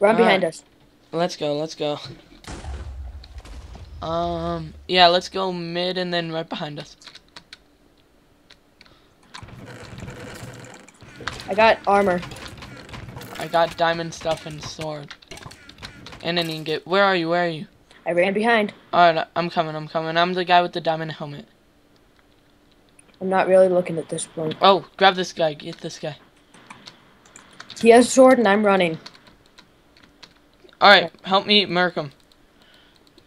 Run behind us. Let's go, let's go. Um, yeah, let's go mid and then right behind us. I got armor. I got diamond stuff and sword. And an ingot. Where are you? Where are you? I ran behind. Alright, I'm coming, I'm coming. I'm the guy with the diamond helmet. I'm not really looking at this point. Oh, grab this guy. Get this guy. He has a sword and I'm running. Alright, help me murk him.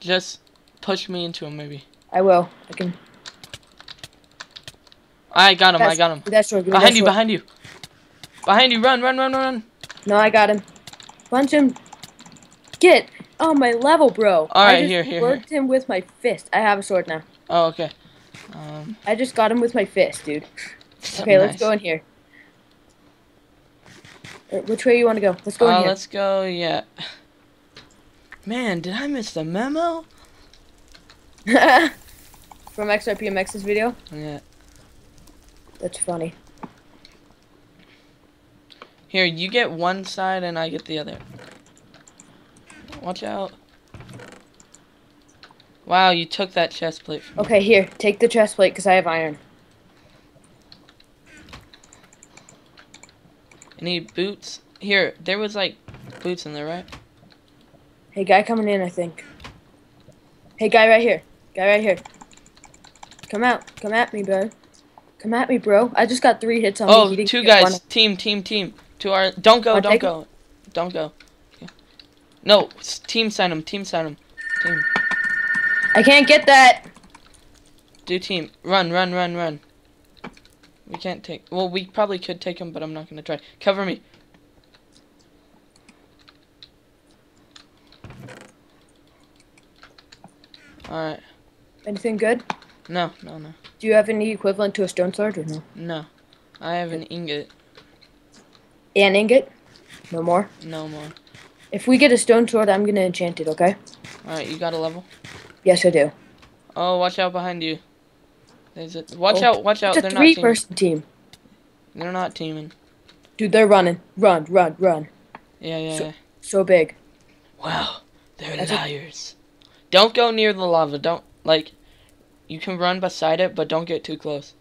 Just push me into him, maybe. I will. I can. I got him, I got him. give That sword. give me Behind that you, sword. behind you. Behind you, run, run, run, run, run. No, I got him. Punch him. Get on my level, bro. I Alright, just here, here, worked him with my fist. I have a sword now. Oh, okay. Um, I just got him with my fist, dude. Okay, let's nice. go in here. Which way you want to go? Let's go Uh, in here. let's go, yeah. Man, did I miss the memo? From XRPMX's video? Yeah. That's funny. Here, you get one side and I get the other. Watch out. Wow, you took that chest plate from me. Okay, here. Take the chest plate because I have iron. Any boots? Here, there was like boots in there, right? Hey, guy coming in, I think. Hey, guy right here. Guy right here. Come out. Come at me, bro. Come at me, bro. I just got three hits on me. Oh, He didn't two guys. one. Team, team, team. To our. Don't go, don't go. Don't go. Yeah. No, team sign him, team sign him. Team. I can't get that. Do team. Run, run, run, run. We can't take. Well, we probably could take him, but I'm not gonna try. Cover me. Alright. Anything good? No, no, no. Do you have any equivalent to a stone sword or no? No. I have an ingot. An ingot? No more. No more. If we get a stone sword, I'm gonna enchant it, okay? Alright, you got a level? Yes, I do. Oh, watch out behind you. There's a. Watch Oh, out, watch out. It's They're a not teaming. three-person team. They're not teaming. Dude, they're running. Run, run, run. Yeah, yeah, So- yeah. So big. Wow, they're That's a- liars. Don't go near the lava. Don't like. You can run beside it, but don't get too close.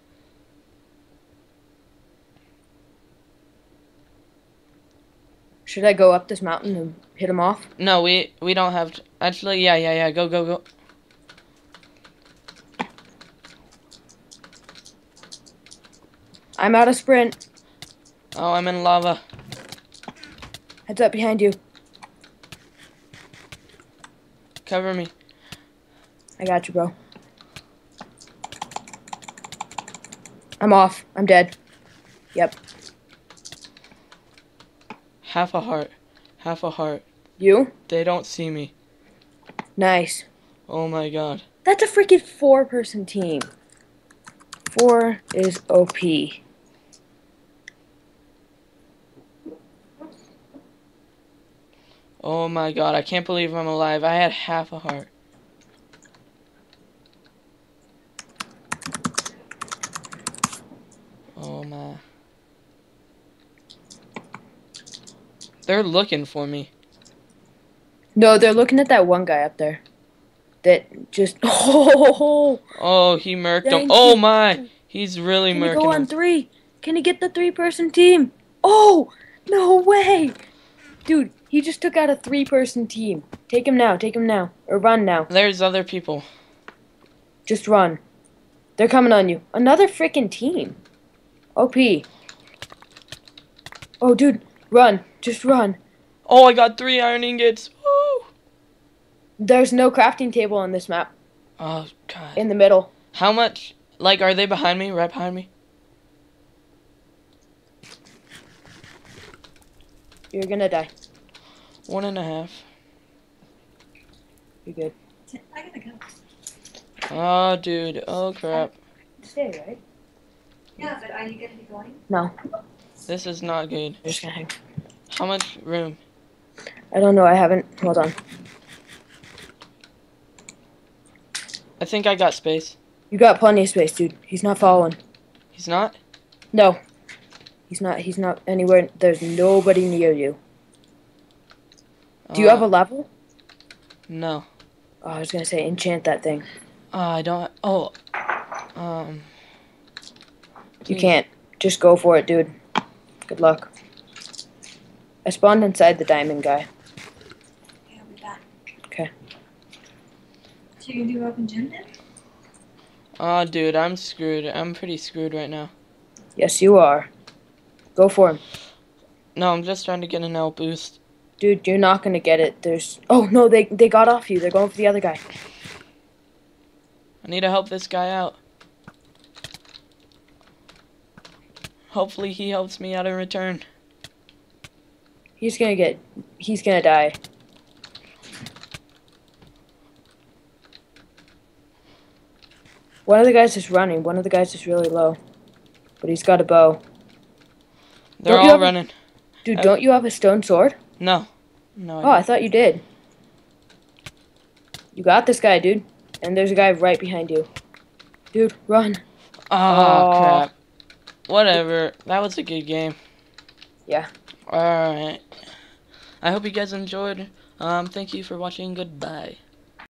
Should I go up this mountain and hit him off? No, we we don't have. Actually, yeah, yeah, yeah. Go, go, go. I'm out of sprint. Oh, I'm in lava. Heads up behind you. Cover me. I got you, bro. I'm off. I'm dead. Yep. Half a heart. Half a heart. You? They don't see me. Nice. Oh my god. That's a freaking four-person team. Four is OP. Oh my god. I can't believe I'm alive. I had half a heart. Oh my. They're looking for me. No, they're looking at that one guy up there. That just oh, Oh, he murked him. Oh my. He's really can murking go on him. three? Can he get the three-person team? Oh, no way, dude! He just took out a three-person team. Take him now. Take him now, or run now. There's other people. Just run. They're coming on you. Another freaking team. OP. Oh, dude, run. Just run. Oh, I got three iron ingots. Woo! There's no crafting table on this map. Oh god. In the middle. How much? Like, are they behind me? Right behind me? You're gonna die. One and a half. You're good. I gotta go. Oh, dude. Oh crap. Stay, right? Yeah, but are you gonna be going? No. This is not good. I'm just gonna hang. How much room? I don't know. I haven't. Hold on. I think I got space. You got plenty of space, dude. He's not following. He's not? No. He's not he's not anywhere there's nobody near you. Do you Uh, have a level? No. Oh, I was gonna say enchant that thing. Uh, I don't. Oh. Um. You can't. Just go for it, dude. Good luck. I spawned inside the diamond guy. Okay, I'll be back. Okay. So you do open gym then? Oh, dude, I'm screwed. I'm pretty screwed right now. Yes, you are. Go for him. No, I'm just trying to get an L boost. Dude, you're not gonna get it. There's Oh no, they they got off you. They're going for the other guy. I need to help this guy out. Hopefully, he helps me out in return. He's gonna get he's gonna die. One of the guys is running, one of the guys is really low. But he's got a bow. They're Don't all running. Dude, don't you have a stone sword? No. No. I Oh, I thought you did. You got this guy, dude. And there's a guy right behind you. Dude, run. Oh, Oh. crap. Whatever. That was a good game. Yeah. Alright. I hope you guys enjoyed. Um, thank you for watching. Goodbye.